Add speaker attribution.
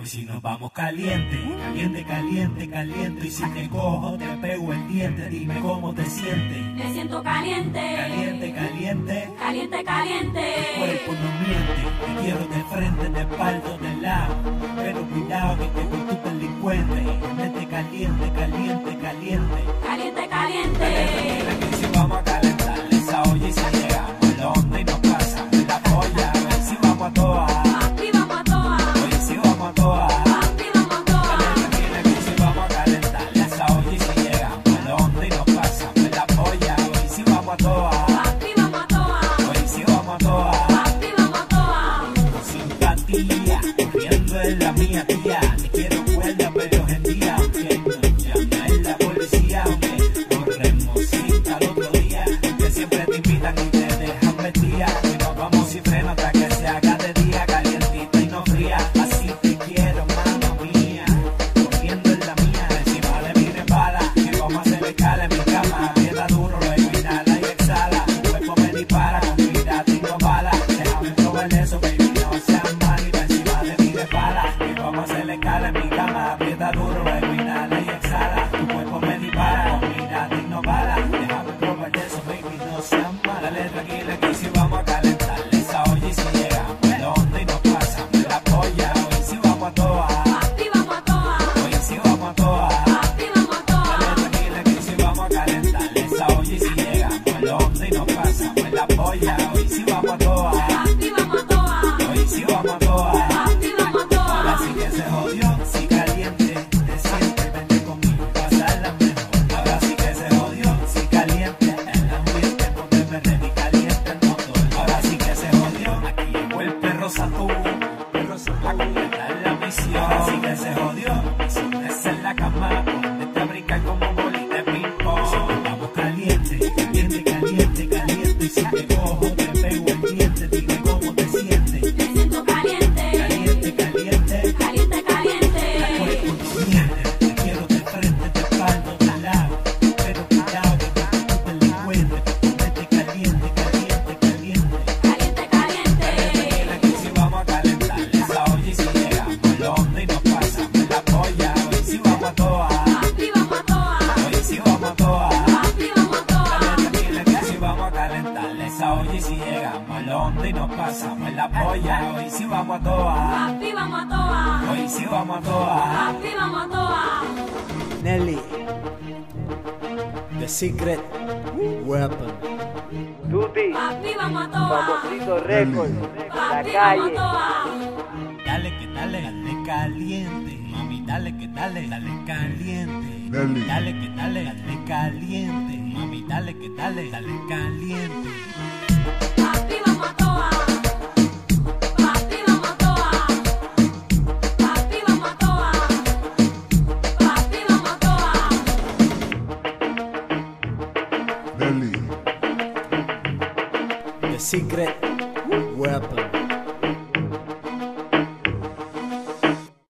Speaker 1: Hoy si nos vamos caliente, caliente, caliente, caliente. Y si te cojo, te pego el diente. Dime cómo te sientes.
Speaker 2: Me siento caliente.
Speaker 1: Caliente, caliente.
Speaker 2: Caliente, caliente.
Speaker 1: Tu cuerpo no miente. Te quiero de frente, de espalda, de lado. Pero cuidado que te gusta tu delincuente. Mete caliente, caliente, y pasamos la polla. Hoy si vamos a toa.
Speaker 2: Papi, vamos a toa.
Speaker 1: Hoy si vamos a toa.
Speaker 2: Papi, vamos a
Speaker 1: Ahora sí que se jodió, si caliente, te sientes, vente conmigo, pasarla mejor. Ahora sí que se jodió, si caliente, el ambiente, ponte ready, caliente el motor. Ahora sí que se jodió, aquí llegó el perro Satú, perro Satú, a completar la misión. Ahora sí que se jodió, a calentarle esa olla y si llegamos a Londres y nos pasamos la polla. Hoy si vamos a toa,
Speaker 2: Papi, vamos a toa.
Speaker 1: hoy si vamos a toa.
Speaker 2: Papi, vamos a toa.
Speaker 3: Nelly, The Secret Weapon.
Speaker 4: Tuti,
Speaker 2: Papi, vamos a toa.
Speaker 4: famosito récord, la
Speaker 2: Papi, vamos a toa.
Speaker 1: Dale dale, dale caliente. Mami, dale que dale, dale caliente.
Speaker 5: Nelly.
Speaker 1: Dale que dale, dale caliente. Mami, dale que dale, dale caliente.
Speaker 2: Papi, vamos a toa. Papi, vamos a toa. Papi, vamos a toa. Papi, vamos a toa.
Speaker 3: The Secret Weapon.